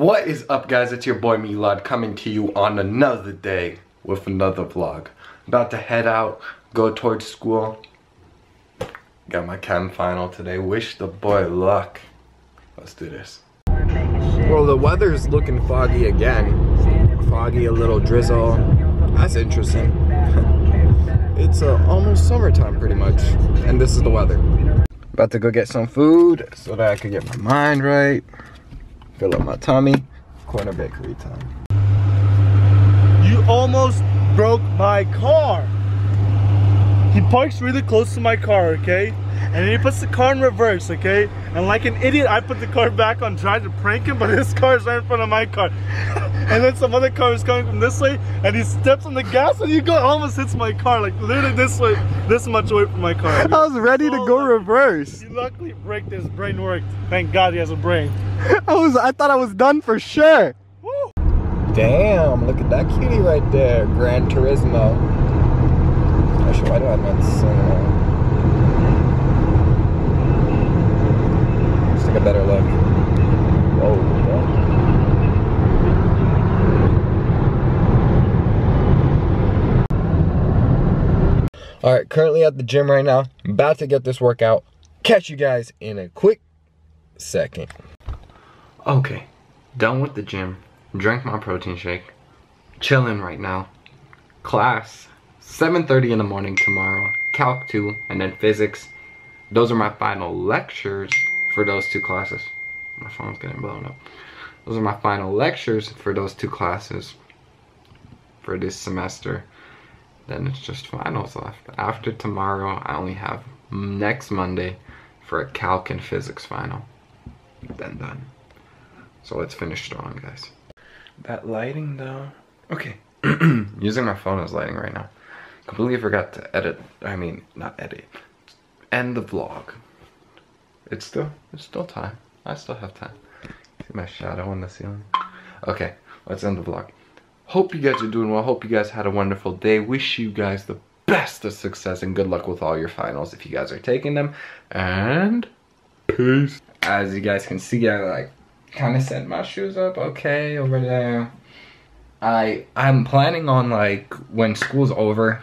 What is up guys, it's your boy Melad coming to you on another day with another vlog. About to head out, go towards school. Got my chem final today, wish the boy luck. Let's do this. Well the weather's looking foggy again. Foggy, a little drizzle. That's interesting. it's uh, almost summertime pretty much. And this is the weather. About to go get some food so that I can get my mind right fill up my tummy. Corner bakery time. You almost broke my car. He parks really close to my car, okay? And then he puts the car in reverse, okay? And like an idiot, I put the car back on, tried to prank him, but his car is right in front of my car. and then some other car is coming from this way, and he steps on the gas, and he go almost hits my car, like literally this way, this much away from my car. I was ready to go lucky. reverse. He luckily braked, his brain worked. Thank God he has a brain. I was I thought I was done for sure. Damn, look at that cutie right there. Gran Turismo. Actually, why do I not that? Let's take a better look. Whoa, whoa. All right, currently at the gym right now. About to get this workout. Catch you guys in a quick second. Okay, done with the gym. Drank my protein shake. Chilling right now. Class, 7.30 in the morning tomorrow. Calc 2 and then physics. Those are my final lectures for those two classes. My phone's getting blown up. Those are my final lectures for those two classes for this semester. Then it's just finals left. After tomorrow, I only have next Monday for a calc and physics final. Then done. So let's finish strong, guys. That lighting though. Okay. Using my phone as lighting right now. Completely forgot to edit. I mean, not edit. End the vlog. It's still, it's still time. I still have time. See my shadow on the ceiling? Okay, let's end the vlog. Hope you guys are doing well. Hope you guys had a wonderful day. Wish you guys the best of success and good luck with all your finals if you guys are taking them. And peace. As you guys can see, I like kind of set my shoes up okay over there. I I'm planning on like when school's over